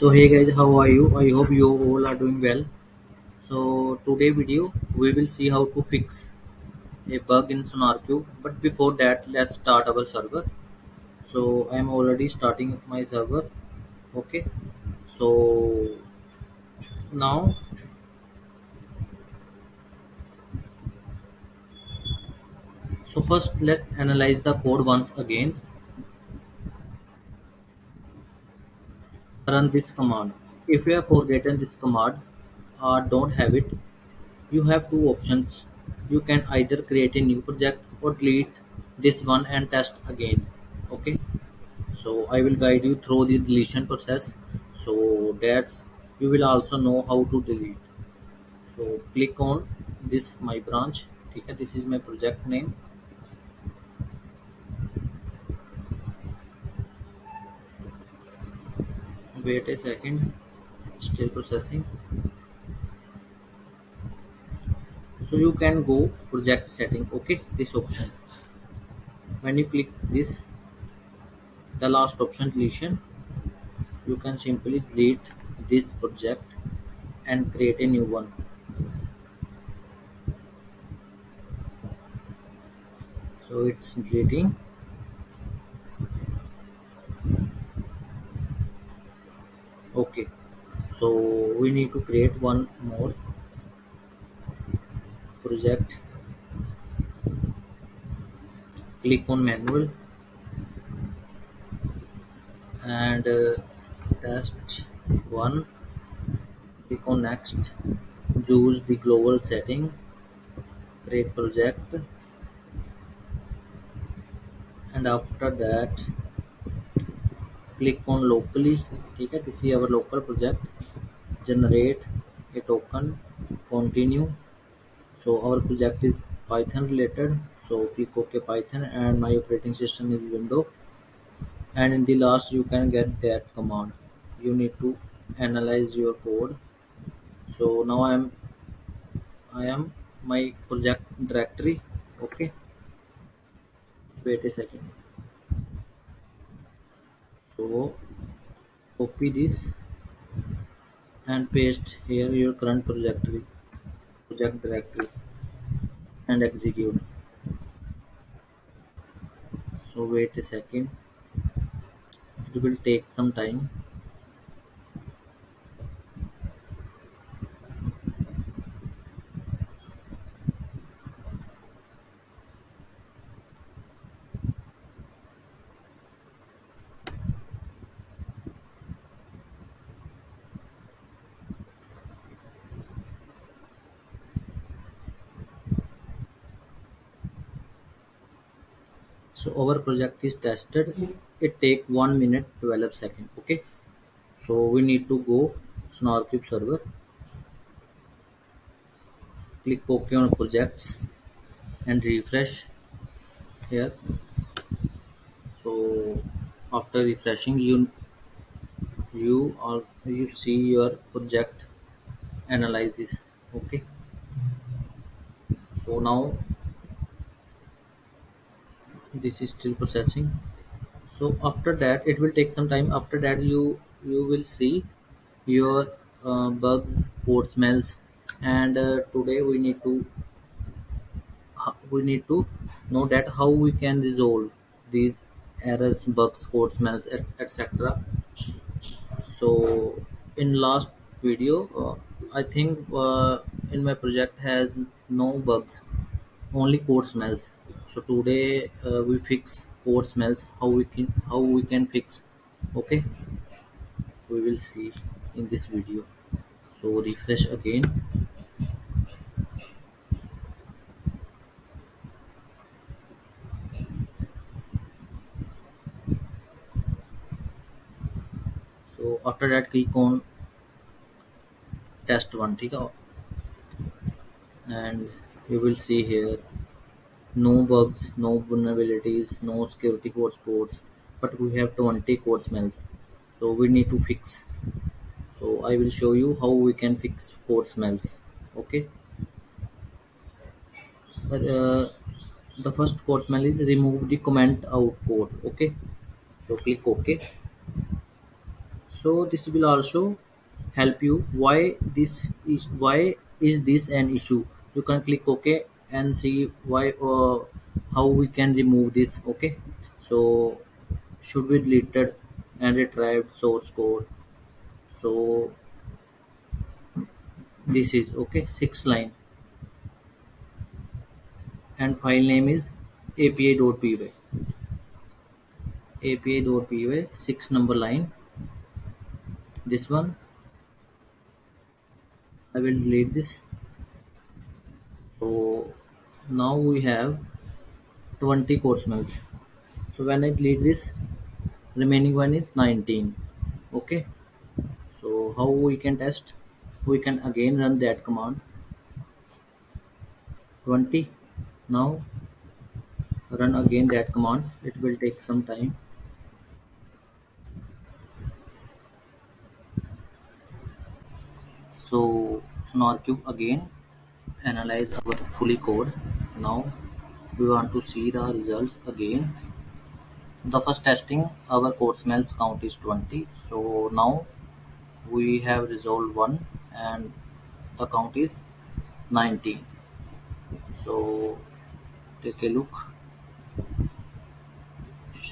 so hey guys how are you? I hope you all are doing well. So today video we will see how to fix a bug in SonarQube but before that let's start our server. So i'm already starting my server. Okay. So now so first let's analyze the code once again run this command. If you have forgotten this command or don't have it. You have two options. You can either create a new project or delete this one and test again. Okay? So i will guide you through the deletion process. So that's you will also know how to delete. So click on this my branch. okay this is my project name wait a second. Still processing. So you can go project setting. Okay this option. When you click this the last option deletion you can simply delete this project and create a new one. So it's deleting okay. So we need to create one more project. Click on manual. And uh, test one. Click on next. Choose the global setting. Create project. And after that click on locally ठीक है? किसी our local project generate a token continue so our project is Python related so pico के Python and my operating system is window and in the last you can get that command you need to analyse your code so now I am I am my project directory okay wait a second so copy this and paste here your current project project directory and execute. So wait a second. It will take some time so our project is tested. It take 1 minute 12 second okay? So we need to go SonarQube server. Click ok on projects and refresh here. So after refreshing you you or you see your project analysis okay? So now this is still processing. So after that it will take some time. After that you you will see your uh, bugs code smells and uh, today we need to we need to know that how we can resolve these errors bugs code smells etc so in last video uh, i think uh, in my project has no bugs only code smells so today uh, we fix code smells. How we can how we can fix okay? We will see in this video. So refresh again. So after that click on test one ठीक and you will see here no bugs, no vulnerabilities, no security hotspots, but we have 20 code smells. So we need to fix. So I will show you how we can fix code smells. Okay. Uh, the first code smell is remove the comment out code. Okay. So click OK. so this will also help you why this is why is this an issue you can click ok and see why uh, how we can remove this okay? So should be deleted and retrieved source code. So this is okay six line. And file name is api.py api.py six number line. This one. I will delete this. So now we have 20 code smells so when I delete this remaining one is 19 okay? So how we can test? We can again run that command. 20 now run again that command. It will take some time. So SonarQube again. Analyze our fully code now we want to see the results again. The first testing our code smells count is 20 so now we have resolved one and the count is 19 so take a look.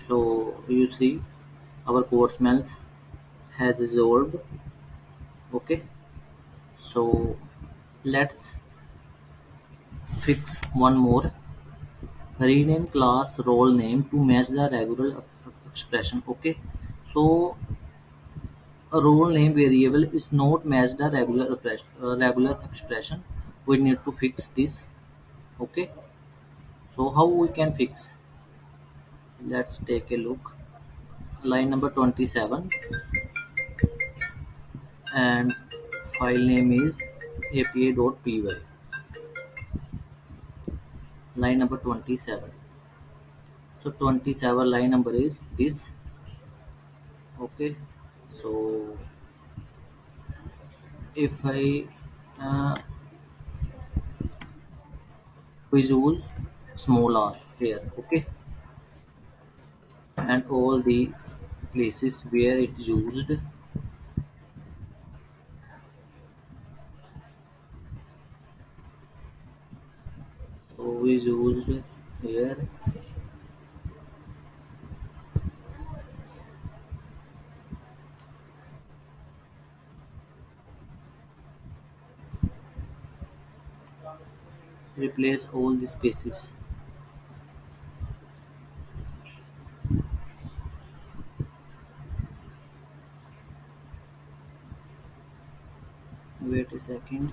So you see our code smells has resolved. Okay. So let's fix one more. Rename class role name to match the regular expression okay? So a role name variable is not matched the regular uh, regular expression. We need to fix this okay? So how we can fix? Let's take a look. Line number 27 and file name is api.py line number 27 so 27 line number is this. Okay. So if I uh, use small r here okay. And all the places where it used we used here replace all the spaces. Wait a second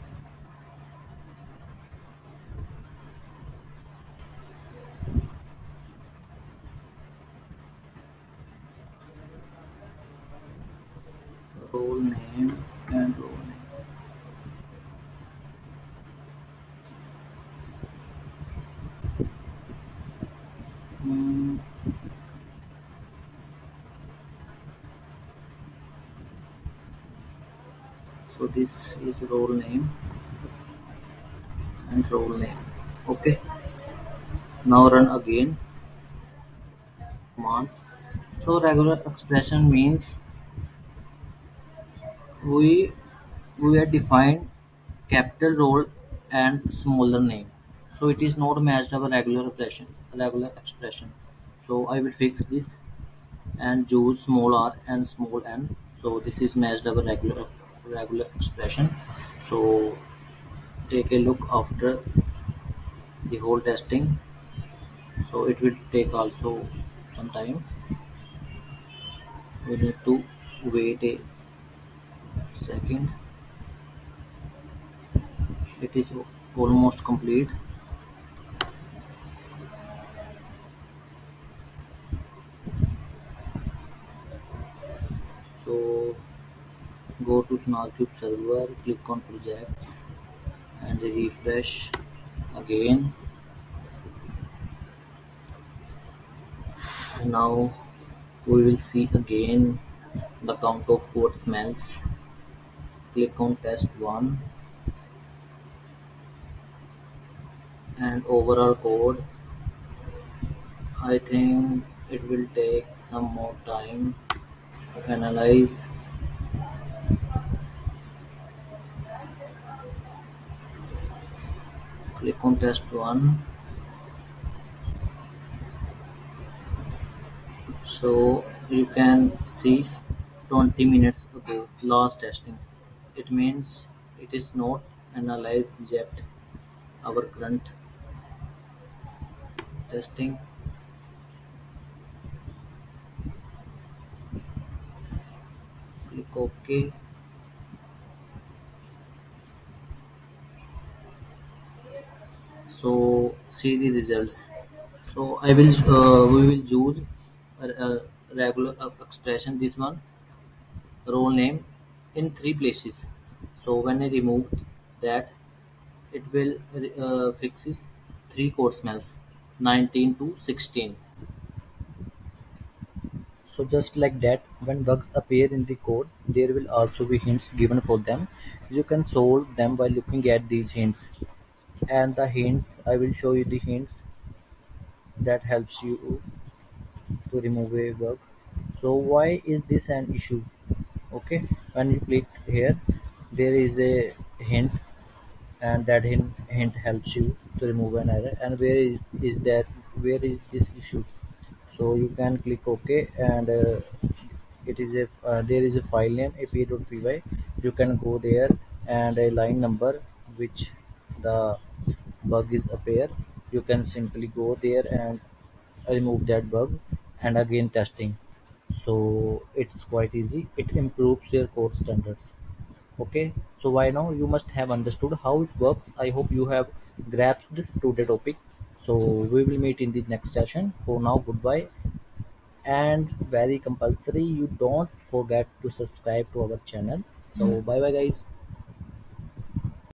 role name and role name hmm. So this is role name. And role name. Okay. Now run again. Command so regular expression means we we have defined capital role and smaller name. So it is not matched our regular expression regular expression. So i will fix this and use small r and small n. So this is matched our regular regular expression. So take a look after the whole testing. So it will take also some time. We need to wait a second. It is almost complete so go to SonarQube server click on projects and refresh again. And now we will see again the count of code smells click on test 1 and overall code. I think it will take some more time to analyze click on test one. So you can see 20 minutes ago last testing. It means it is not analyzed yet. Our current testing click ok so see the results. So i will uh, we will use regular uh, expression this one. Role name in three places. So when i remove that it will uh, fixes three code smells 19 to 16 so just like that when bugs appear in the code there will also be hints given for them. You can solve them by looking at these hints. And the hints i will show you the hints that helps you to remove a bug. So why is this an issue? Okay when you click here there is a hint and that hint, hint helps you to remove an error. And where is, is that where is this issue so you can click ok and uh, it is a uh, there is a file name api.py you can go there and a line number which the bug is appear. You can simply go there and remove that bug and again testing. So it's quite easy. It improves your code standards. Okay so by now? You must have understood how it works. I hope you have grasped to the topic so we will meet in the next session. For now goodbye. And very compulsory you don't forget to subscribe to our channel. So hmm. bye bye guys